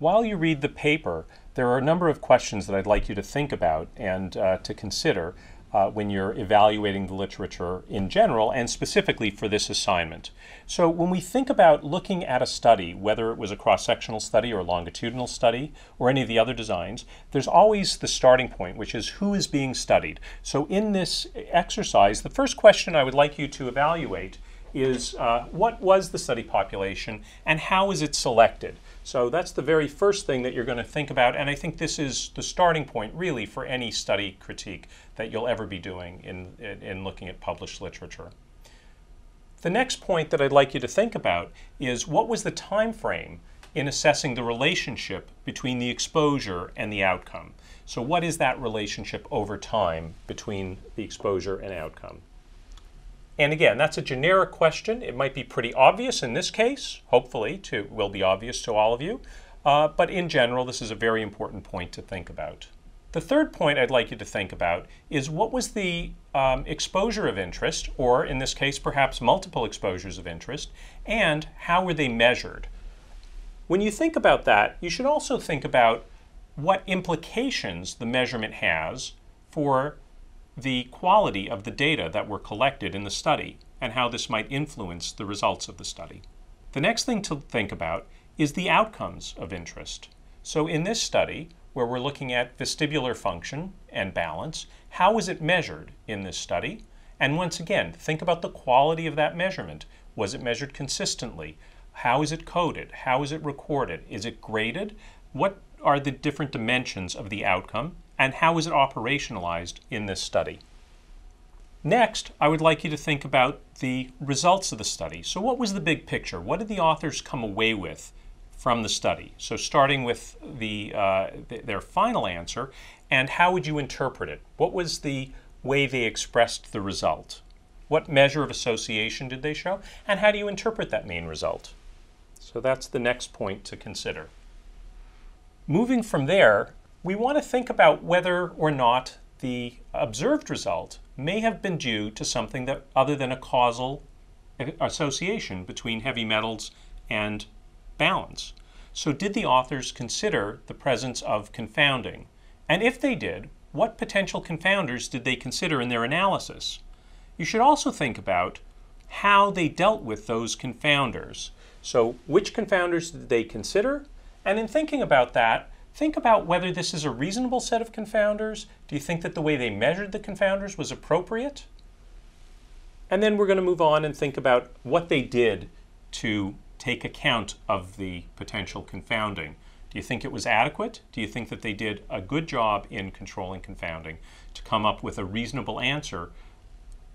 while you read the paper, there are a number of questions that I'd like you to think about and uh, to consider uh, when you're evaluating the literature in general and specifically for this assignment. So, when we think about looking at a study, whether it was a cross sectional study or a longitudinal study or any of the other designs, there's always the starting point, which is who is being studied. So, in this exercise, the first question I would like you to evaluate is uh, what was the study population and how is it selected? So that's the very first thing that you're going to think about, and I think this is the starting point really for any study critique that you'll ever be doing in, in, in looking at published literature. The next point that I'd like you to think about is what was the time frame in assessing the relationship between the exposure and the outcome. So what is that relationship over time between the exposure and outcome? And again, that's a generic question. It might be pretty obvious in this case, hopefully, to will be obvious to all of you. Uh, but in general, this is a very important point to think about. The third point I'd like you to think about is what was the um, exposure of interest, or in this case, perhaps multiple exposures of interest, and how were they measured? When you think about that, you should also think about what implications the measurement has for the quality of the data that were collected in the study and how this might influence the results of the study. The next thing to think about is the outcomes of interest. So in this study, where we're looking at vestibular function and balance, how is it measured in this study? And once again, think about the quality of that measurement. Was it measured consistently? How is it coded? How is it recorded? Is it graded? What are the different dimensions of the outcome? And how is it operationalized in this study. Next, I would like you to think about the results of the study. So what was the big picture? What did the authors come away with from the study? So starting with the, uh, th their final answer, and how would you interpret it? What was the way they expressed the result? What measure of association did they show? And how do you interpret that main result? So that's the next point to consider. Moving from there, we want to think about whether or not the observed result may have been due to something that other than a causal association between heavy metals and balance. So did the authors consider the presence of confounding? And if they did, what potential confounders did they consider in their analysis? You should also think about how they dealt with those confounders. So which confounders did they consider? And in thinking about that, Think about whether this is a reasonable set of confounders. Do you think that the way they measured the confounders was appropriate? And then we're going to move on and think about what they did to take account of the potential confounding. Do you think it was adequate? Do you think that they did a good job in controlling confounding to come up with a reasonable answer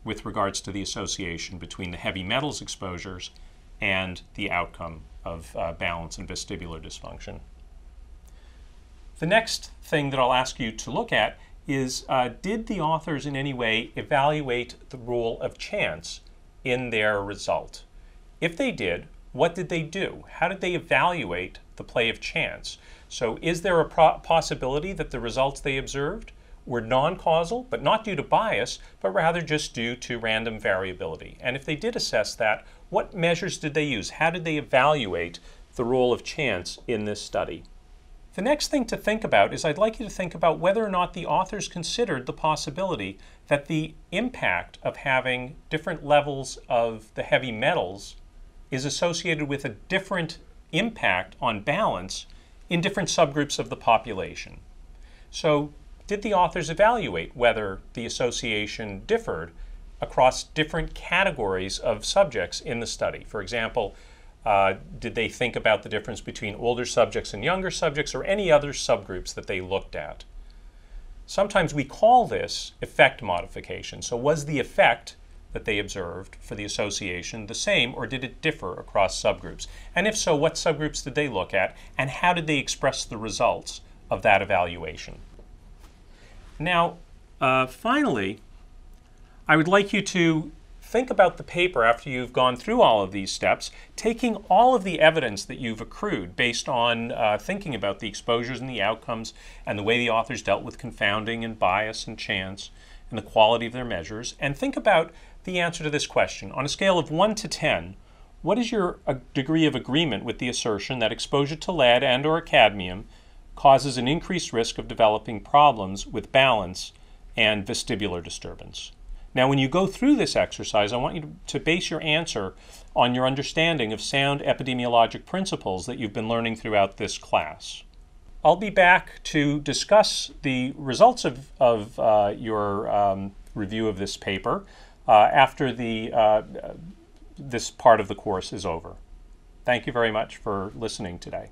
with regards to the association between the heavy metals exposures and the outcome of uh, balance and vestibular dysfunction? The next thing that I'll ask you to look at is uh, did the authors in any way evaluate the role of chance in their result? If they did, what did they do? How did they evaluate the play of chance? So is there a possibility that the results they observed were non-causal, but not due to bias, but rather just due to random variability? And if they did assess that, what measures did they use? How did they evaluate the role of chance in this study? The next thing to think about is I'd like you to think about whether or not the authors considered the possibility that the impact of having different levels of the heavy metals is associated with a different impact on balance in different subgroups of the population. So did the authors evaluate whether the association differed across different categories of subjects in the study? For example, uh, did they think about the difference between older subjects and younger subjects or any other subgroups that they looked at? Sometimes we call this effect modification. So was the effect that they observed for the association the same or did it differ across subgroups? And if so, what subgroups did they look at and how did they express the results of that evaluation? Now, uh, finally, I would like you to think about the paper after you've gone through all of these steps, taking all of the evidence that you've accrued based on uh, thinking about the exposures and the outcomes and the way the authors dealt with confounding and bias and chance and the quality of their measures, and think about the answer to this question. On a scale of 1 to 10, what is your uh, degree of agreement with the assertion that exposure to lead and or cadmium causes an increased risk of developing problems with balance and vestibular disturbance? Now, when you go through this exercise, I want you to base your answer on your understanding of sound epidemiologic principles that you've been learning throughout this class. I'll be back to discuss the results of, of uh, your um, review of this paper uh, after the, uh, this part of the course is over. Thank you very much for listening today.